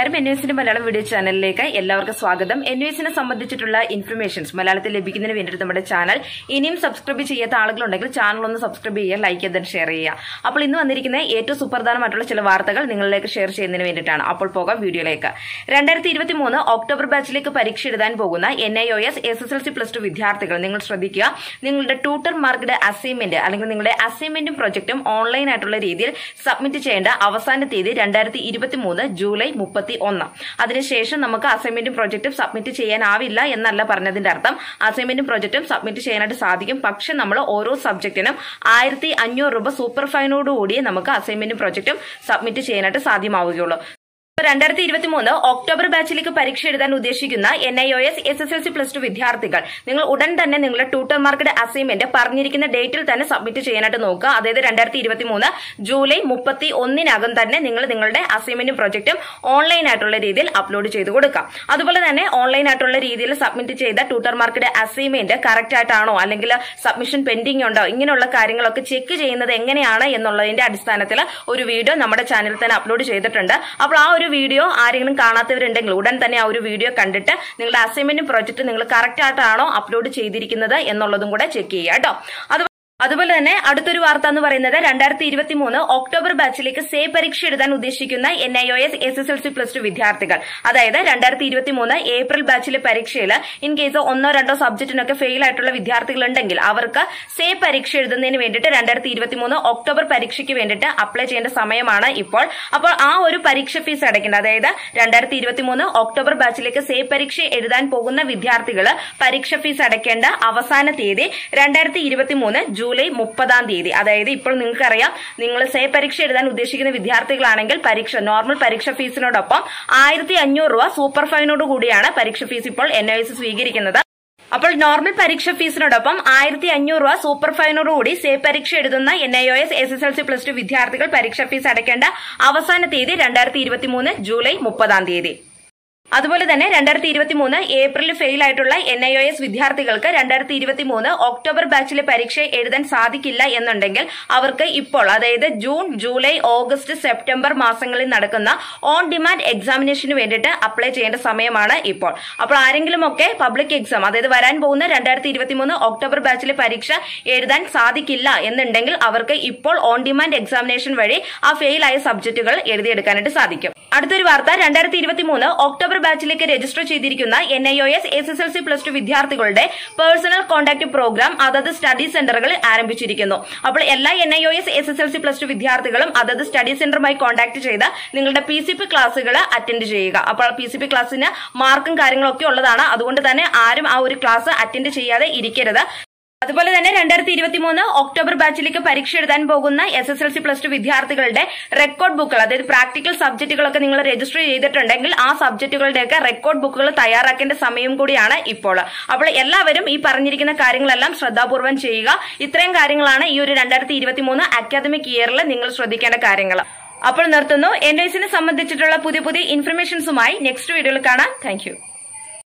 നമസ്കാരം N Malayalam video ചാനലിലേക്ക് എല്ലാവർക്കും സ്വാഗതം. എൻ സംബന്ധിച്ചിട്ടുള്ള ഇൻഫർമേഷൻസ് മലയാളത്തിൽ ലഭിക്കുന്നതിന് വേണ്ടിയിട്ട് നമ്മുടെ ചാനൽ ഇനിയും സബ്സ്ക്രൈബ് ചെയ്യാത്ത ആളുകളുണ്ടെങ്കിൽ ചാനൽ ഒന്ന് സബ്സ്ക്രൈബ് ചെയ്യുക ലൈക്ക് ചെയ്ത് ഷെയർ ചെയ്യുക. അപ്പോൾ ഇന്ന് വന്നിരിക്കുന്ന ഏറ്റവും സുപ്രധാനമായിട്ടുള്ള ചില വാർത്തകൾ നിങ്ങളിലേക്ക് ഷെയർ ചെയ്യുന്നതിന് വേണ്ടിയിട്ടാണ്. അപ്പോൾ പോകാം വീഡിയോയിലേക്ക്. രണ്ടായിരത്തി ഇരുപത്തി മൂന്ന് ഒക്ടോബർ ബാച്ചിലേക്ക് പരീക്ഷ എഴുതാൻ പോകുന്ന N I O S S S L C plus two വിദ്യാർത്ഥികൾ നിങ്ങൾ ശ്രദ്ധിക്കുക. നിങ്ങളുടെ ട്യൂട്ടർ മാർക്കിന്റെ അസൈൻമെന്റ് അല്ലെങ്കിൽ നിങ്ങളുടെ അസൈൻമെന്റും പ്രൊജക്ടും ഓൺലൈൻ ആയിട്ടുള്ള രീതിയിൽ സബ്മിറ്റ് ചെയ്യേണ്ട അവസാന തീയതി രണ്ടായിരത്തി ജൂലൈ മുപ്പത്തി ഒന്ന്. അതിനുശേഷം നമുക്ക് അസൈൻമെന്റും പ്രൊജക്ടും സബ്മിറ്റ് ചെയ്യാനാവില്ല എന്നല്ല പറഞ്ഞതിന്റെ അർത്ഥം. അസൈൻമെന്റും പ്രൊജക്ടും സബ്മിറ്റ് ചെയ്യാനായിട്ട് സാധിക്കും. പക്ഷെ നമ്മൾ ഓരോ സബ്ജക്റ്റിനും ആയിരത്തി അഞ്ഞൂറ് രൂപ സൂപ്പർ ഫൈനോടുകൂടി നമുക്ക് അസൈൻമെന്റും പ്രൊജക്ടും സബ്മിറ്റ് ചെയ്യാനായിട്ട് സാധ്യമാവുകയുള്ളൂ. രണ്ടായിരത്തി ഇരുപത്തി മൂന്ന് ഒക്ടോബർ ബാച്ചിലേക്ക് പരീക്ഷ എഴുതാൻ ഉദ്ദേശിക്കുന്ന N I O S S S L C plus two വിദ്യാർത്ഥികൾ നിങ്ങൾ ഉടൻ തന്നെ നിങ്ങളുടെ ട്യൂട്ടർമാർക്കുടെ അസൈൻമെന്റ് പറഞ്ഞിരിക്കുന്ന ഡേറ്റിൽ തന്നെ സബ്മിറ്റ് ചെയ്യാനായിട്ട് നോക്കുക. അതായത് രണ്ടായിരത്തി ഇരുപത്തി മൂന്ന് ജൂലൈ മുപ്പത്തി ഒന്നിനകം തന്നെ നിങ്ങൾ നിങ്ങളുടെ അസൈൻമെന്റും പ്രൊജക്ടും ഓൺലൈൻ ആയിട്ടുള്ള രീതിയിൽ അപ്ലോഡ് ചെയ്ത് കൊടുക്കാം. അതുപോലെ തന്നെ ഓൺലൈൻ ആയിട്ടുള്ള രീതിയിൽ സബ്മിറ്റ് ചെയ്ത ട്യൂട്ടർമാർക്കുടെ അസൈൻമെന്റ് കറക്റ്റ് ആയിട്ടാണോ അല്ലെങ്കിൽ സബ്മിഷൻ പെൻഡിംഗ് ഉണ്ടോ ഇങ്ങനെയുള്ള കാര്യങ്ങളൊക്കെ ചെക്ക് ചെയ്യുന്നത് എങ്ങനെയാണ് എന്നുള്ളതിന്റെ അടിസ്ഥാനത്തിൽ ഒരു വീഡിയോ നമ്മുടെ ചാനലിൽ തന്നെ അപ്ലോഡ് ചെയ്തിട്ടുണ്ട്. അപ്പോൾ ആ ഒരു വീഡിയോ ആരെങ്കിലും കാണാത്തവരുണ്ടെങ്കിൽ ഉടൻ തന്നെ ആ ഒരു വീഡിയോ കണ്ടിട്ട് നിങ്ങളുടെ അസൈൻമെന്റും പ്രോജക്റ്റ് നിങ്ങൾ കറക്റ്റ് ആയിട്ടാണോ അപ്ലോഡ് ചെയ്തിരിക്കുന്നത് എന്നുള്ളതും കൂടെ ചെക്ക് ചെയ്യുക കേട്ടോ. അതുപോലെ തന്നെ അടുത്തൊരു വാർത്ത എന്ന് പറയുന്നത് രണ്ടായിരത്തി ഇരുപത്തി മൂന്ന് ഒക്ടോബർ ബാച്ചിലേക്ക് സേ പരീക്ഷ എഴുതാൻ ഉദ്ദേശിക്കുന്ന N I O S S S L C plus two വിദ്യാർത്ഥികൾ. അതായത് രണ്ടായിരത്തി ഇരുപത്തി മൂന്ന് ഏപ്രിൽ ബാച്ചിലെ പരീക്ഷയിൽ ഇൻ കേസ് ഒന്നോ രണ്ടോ സബ്ജക്റ്റിനൊക്കെ ഫെയിൽ ആയിട്ടുള്ള വിദ്യാർത്ഥികൾ ഉണ്ടെങ്കിൽ അവർക്ക് സേ പരീക്ഷ എഴുതുന്നതിന് വേണ്ടിയിട്ട് രണ്ടായിരത്തി ഇരുപത്തി മൂന്ന് ഒക്ടോബർ പരീക്ഷയ്ക്ക് വേണ്ടിയിട്ട് അപ്ലൈ ചെയ്യേണ്ട സമയമാണ് ഇപ്പോൾ. അപ്പോൾ ആ ഒരു പരീക്ഷ ഫീസ് അടയ്ക്കേണ്ടത് അതായത് രണ്ടായിരത്തി ഇരുപത്തി മൂന്ന് ഒക്ടോബർ ബാച്ചിലേക്ക് സേ പരീക്ഷ എഴുതാൻ പോകുന്ന വിദ്യാർത്ഥികൾ പരീക്ഷ ഫീസ് അടയ്ക്കേണ്ട അവസാന തീയതി രണ്ടായിരത്തി ഇരുപത്തി മൂന്ന് ജൂലൈ മുപ്പതാം തീയതി. അതായത് ഇപ്പോൾ നിങ്ങൾക്കറിയാം നിങ്ങൾ സേ പരീക്ഷ എഴുതാൻ ഉദ്ദേശിക്കുന്ന വിദ്യാർത്ഥികളാണെങ്കിൽ പരീക്ഷ നോർമൽ പരീക്ഷ ഫീസിനോടൊപ്പം ആയിരത്തി അഞ്ഞൂറ് രൂപ സൂപ്പർ ഫൈനോട് കൂടിയാണ് പരീക്ഷ ഫീസ് ഇപ്പോൾ എൻ ഐ എസ് സ്വീകരിക്കുന്നത്. അപ്പോൾ നോർമൽ പരീക്ഷ ഫീസിനോടൊപ്പം ആയിരത്തി അഞ്ഞൂറ് രൂപ സൂപ്പർ ഫൈനോട് കൂടി സേ പരീക്ഷ എഴുതുന്ന N I O S S S L C plus two വിദ്യാർത്ഥികൾ പരീക്ഷ ഫീസ് അടയ്ക്കേണ്ട അവസാന തീയതി രണ്ടായിരത്തി ഇരുപത്തിമൂന്ന് ജൂലൈ മുപ്പതാം തീയതി. അതുപോലെ തന്നെ രണ്ടായിരത്തി ഇരുപത്തി മൂന്ന് ഏപ്രിലിൽ ഫെയിൽ ആയിട്ടുള്ള എൻ ഐ ഒ എസ് വിദ്യാർത്ഥികൾക്ക് രണ്ടായിരത്തി ഇരുപത്തി മൂന്ന് ഒക്ടോബർ ബാച്ചിലെ പരീക്ഷ എഴുതാൻ സാധിക്കില്ല എന്നുണ്ടെങ്കിൽ അവർക്ക് ഇപ്പോൾ അതായത് ജൂൺ ജൂലൈ ഓഗസ്റ്റ് സെപ്റ്റംബർ മാസങ്ങളിൽ നടക്കുന്ന ഓൺ ഡിമാൻഡ് എക്സാമിനേഷന് വേണ്ടിയിട്ട് അപ്ലൈ ചെയ്യേണ്ട സമയമാണ് ഇപ്പോൾ. അപ്പോൾ ആരെങ്കിലുമൊക്കെ പബ്ലിക് എക്സാം അതായത് വരാൻ പോകുന്ന രണ്ടായിരത്തി ഇരുപത്തി മൂന്ന് ഒക്ടോബർ ബാച്ചിലെ പരീക്ഷ എഴുതാൻ സാധിക്കില്ല എന്നുണ്ടെങ്കിൽ അവർക്ക് ഇപ്പോൾ ഓൺ ഡിമാൻഡ് എക്സാമിനേഷൻ വഴി ആ ഫെയിൽ ആയ സബ്ജക്റ്റുകൾ എഴുതിയെടുക്കാനായിട്ട് സാധിക്കും. അടുത്തൊരു വാർത്ത രണ്ടായിരത്തി ഇരുപത്തി മൂന്ന് ഒക്ടോബർ ബാച്ചിലേക്ക് രജിസ്റ്റർ ചെയ്തിരിക്കുന്ന N I O S S S L C plus two വിദ്യാർത്ഥികളുടെ പേഴ്സണൽ കോൺടാക്ട് പ്രോഗ്രാം അതത് സ്റ്റഡി സെന്ററുകളിൽ ആരംഭിച്ചിരിക്കുന്നു. അപ്പോൾ എല്ലാ N I O S S S L C plus two വിദ്യാർത്ഥികളും അതത് സ്റ്റഡി സെന്ററുമായി കോൺടാക്ട് ചെയ്ത് നിങ്ങളുടെ പി സി പി ക്ലാസ്സുകൾ അറ്റൻഡ് ചെയ്യുക. അപ്പോൾ പി സി പി ക്ലാസ്സിന് മാർക്കും കാര്യങ്ങളൊക്കെ ഉള്ളതാണ്. അതുകൊണ്ട് തന്നെ ആരും ആ ഒരു ക്ലാസ് അറ്റൻഡ് ചെയ്യാതെ ഇരിക്കരുത്. അതുപോലെ തന്നെ രണ്ടായിരത്തി ഇരുപത്തി മൂന്ന് ഒക്ടോബർ ബാച്ചിലേക്ക് പരീക്ഷ എഴുതാൻ പോകുന്ന S S L C plus two വിദ്യാർത്ഥികളുടെ റെക്കോർഡ് ബുക്കുകൾ അതായത് പ്രാക്ടിക്കൽ സബ്ജക്റ്റുകളൊക്കെ നിങ്ങൾ രജിസ്റ്റർ ചെയ്തിട്ടുണ്ടെങ്കിൽ ആ സബ്ജക്റ്റുകളുടെയൊക്കെ റെക്കോർഡ് ബുക്കുകൾ തയ്യാറാക്കേണ്ട സമയം കൂടിയാണ് ഇപ്പോൾ. അപ്പോൾ എല്ലാവരും ഈ പറഞ്ഞിരിക്കുന്ന കാര്യങ്ങളെല്ലാം ശ്രദ്ധാപൂർവം ചെയ്യുക. ഇത്രയും കാര്യങ്ങളാണ് ഈ ഒരു രണ്ടായിരത്തി ഇരുപത്തി മൂന്ന് അക്കാദമിക് ഇയറിൽ നിങ്ങൾ ശ്രദ്ധിക്കേണ്ട കാര്യങ്ങൾ. അപ്പോൾ നിർത്തുന്നു. എൻ സംബന്ധിച്ചിട്ടുള്ള പുതിയ പുതിയ ഇൻഫർമേഷൻസുമായി നെക്സ്റ്റ് വീഡിയോയിൽ കാണാം. താങ്ക്